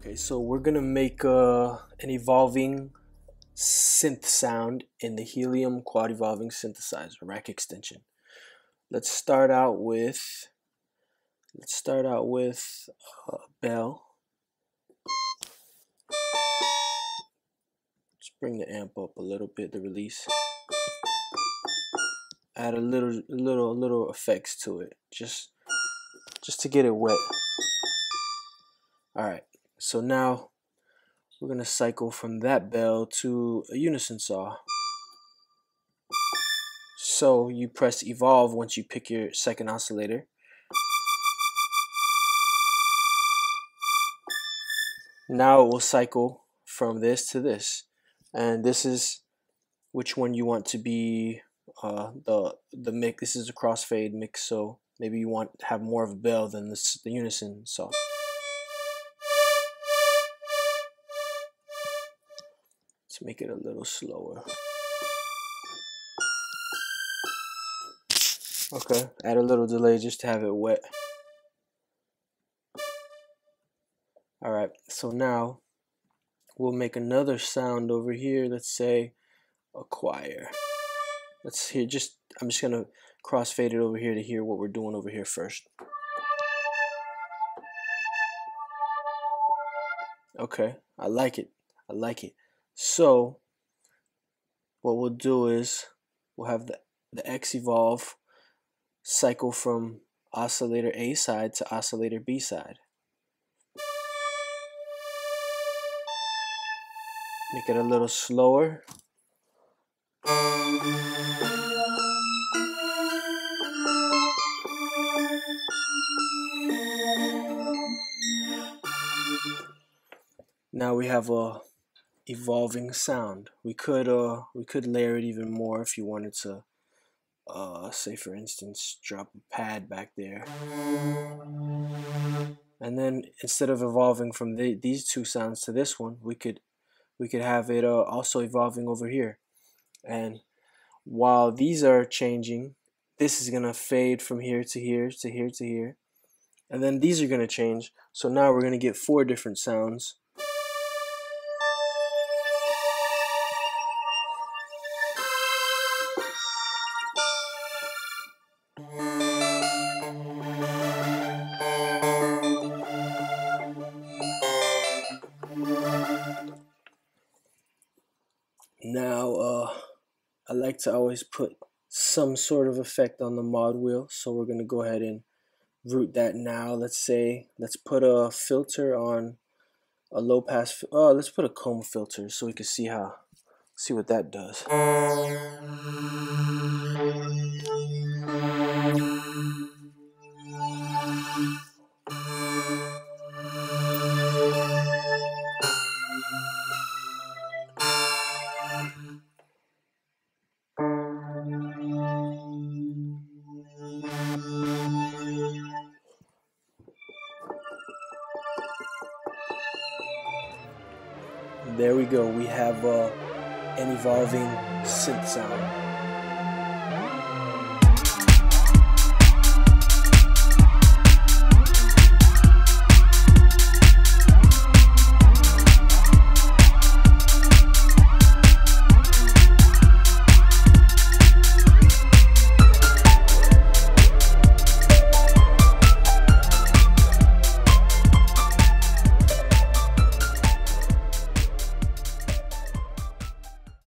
Okay, so we're gonna make uh, an evolving synth sound in the Helium Quad Evolving Synthesizer rack extension. Let's start out with let's start out with a bell. Let's bring the amp up a little bit, the release. Add a little little little effects to it, just just to get it wet. All right. So now we're going to cycle from that bell to a unison saw. So you press evolve once you pick your second oscillator. Now it will cycle from this to this. And this is which one you want to be uh, the the mix. This is a crossfade mix, so maybe you want to have more of a bell than this, the unison saw. Make it a little slower. Okay, add a little delay just to have it wet. Alright, so now we'll make another sound over here. Let's say a choir. Let's hear just, I'm just going to crossfade it over here to hear what we're doing over here first. Okay, I like it. I like it. So what we'll do is we'll have the, the X evolve cycle from oscillator A side to oscillator B side. Make it a little slower. Now we have a evolving sound. We could uh we could layer it even more if you wanted to uh say for instance drop a pad back there. And then instead of evolving from the, these two sounds to this one, we could we could have it uh, also evolving over here. And while these are changing, this is going to fade from here to here to here to here. And then these are going to change. So now we're going to get four different sounds Now, uh, I like to always put some sort of effect on the mod wheel, so we're going to go ahead and route that now. Let's say, let's put a filter on a low pass, oh, let's put a comb filter so we can see how, see what that does. There we go. We have uh, an evolving synth sound.